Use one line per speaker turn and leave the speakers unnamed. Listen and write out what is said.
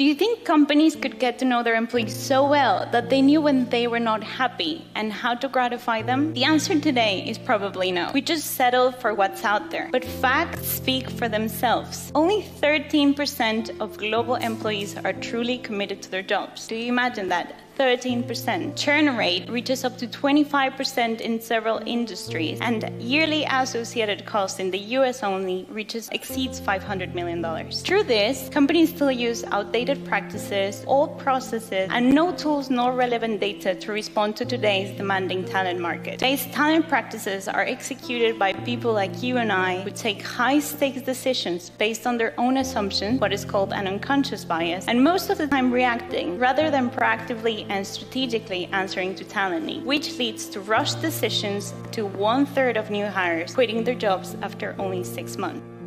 Do you think companies could get to know their employees so well that they knew when they were not happy and how to gratify them? The answer today is probably no. We just settle for what's out there. But facts speak for themselves. Only 13% of global employees are truly committed to their jobs. Do you imagine that? 13%. Churn rate reaches up to 25% in several industries, and yearly associated cost in the US only reaches exceeds $500 million. Through this, companies still use outdated practices, old processes, and no tools nor relevant data to respond to today's demanding talent market. Today's talent practices are executed by people like you and I who take high stakes decisions based on their own assumptions, what is called an unconscious bias, and most of the time reacting rather than proactively and strategically answering to talent needs, which leads to rushed decisions to one third of new hires quitting their jobs after only six months.